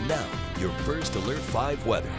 And now, your first Alert 5 weather.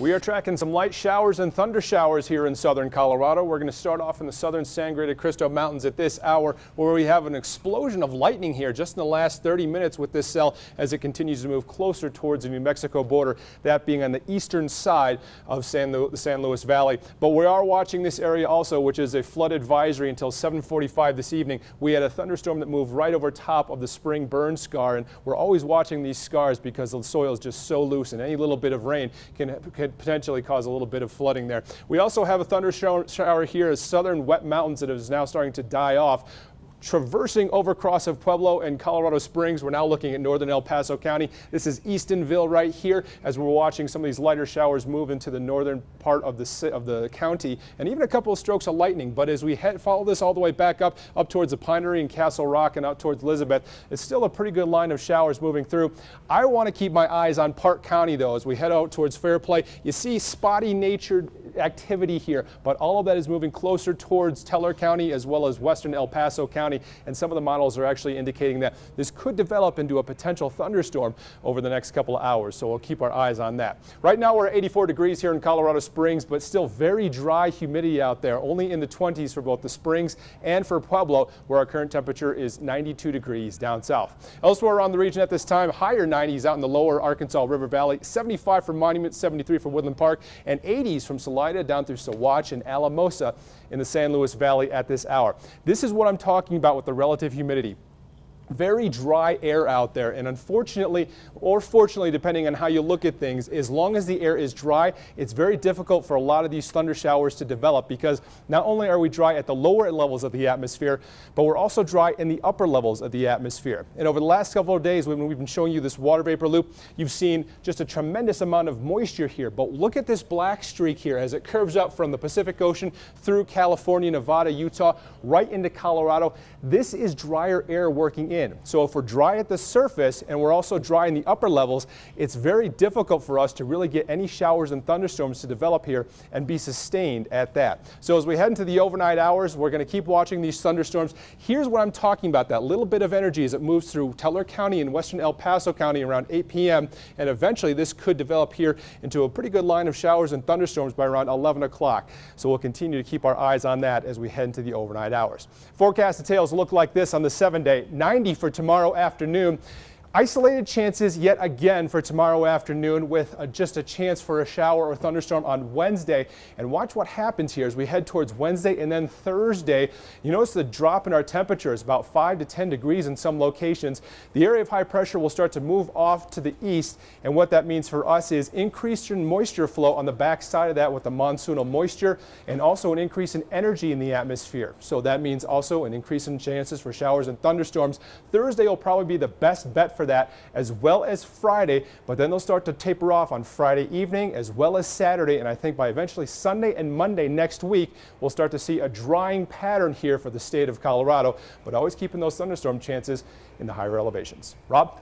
We are tracking some light showers and thunder showers here in southern Colorado. We're going to start off in the southern Sangre de Cristo Mountains at this hour where we have an explosion of lightning here just in the last 30 minutes with this cell as it continues to move closer towards the New Mexico border, that being on the eastern side of San the San Luis Valley. But we are watching this area also, which is a flood advisory until 745 this evening. We had a thunderstorm that moved right over top of the spring burn scar, and we're always watching these scars because the soil is just so loose and any little bit of rain can, can could potentially cause a little bit of flooding there. We also have a thunder shower here as southern wet mountains that is now starting to die off traversing over Cross of Pueblo and Colorado Springs. We're now looking at northern El Paso County. This is Eastonville right here as we're watching some of these lighter showers move into the northern part of the, of the county and even a couple of strokes of lightning. But as we head, follow this all the way back up, up towards the Pinery and Castle Rock and out towards Elizabeth, it's still a pretty good line of showers moving through. I want to keep my eyes on Park County though as we head out towards Fairplay. You see spotty natured activity here, but all of that is moving closer towards Teller County as well as western El Paso County. And some of the models are actually indicating that this could develop into a potential thunderstorm over the next couple of hours. So we'll keep our eyes on that. Right now we're at 84 degrees here in Colorado Springs, but still very dry humidity out there, only in the 20s for both the Springs and for Pueblo, where our current temperature is 92 degrees down south. Elsewhere around the region at this time, higher 90s out in the lower Arkansas River Valley, 75 for Monument, 73 for Woodland Park, and 80s from Salida down through Saguache and Alamosa in the San Luis Valley at this hour. This is what I'm talking about with the relative humidity very dry air out there. And unfortunately, or fortunately, depending on how you look at things, as long as the air is dry, it's very difficult for a lot of these thunder showers to develop because not only are we dry at the lower levels of the atmosphere, but we're also dry in the upper levels of the atmosphere. And over the last couple of days, when we've been showing you this water vapor loop, you've seen just a tremendous amount of moisture here. But look at this black streak here as it curves up from the Pacific Ocean through California, Nevada, Utah, right into Colorado. This is drier air working in in. So if we're dry at the surface and we're also dry in the upper levels, it's very difficult for us to really get any showers and thunderstorms to develop here and be sustained at that. So as we head into the overnight hours, we're going to keep watching these thunderstorms. Here's what I'm talking about, that little bit of energy as it moves through Teller County and western El Paso County around 8 p.m. And eventually this could develop here into a pretty good line of showers and thunderstorms by around 11 o'clock. So we'll continue to keep our eyes on that as we head into the overnight hours. Forecast details look like this on the seven day. 90 for tomorrow afternoon. Isolated chances yet again for tomorrow afternoon with a, just a chance for a shower or thunderstorm on Wednesday. And watch what happens here as we head towards Wednesday and then Thursday. You notice the drop in our temperatures about 5 to 10 degrees in some locations. The area of high pressure will start to move off to the east. And what that means for us is increased moisture flow on the back side of that with the monsoonal moisture and also an increase in energy in the atmosphere. So that means also an increase in chances for showers and thunderstorms. Thursday will probably be the best bet for that as well as Friday, but then they'll start to taper off on Friday evening as well as Saturday. And I think by eventually Sunday and Monday next week, we'll start to see a drying pattern here for the state of Colorado, but always keeping those thunderstorm chances in the higher elevations. Rob?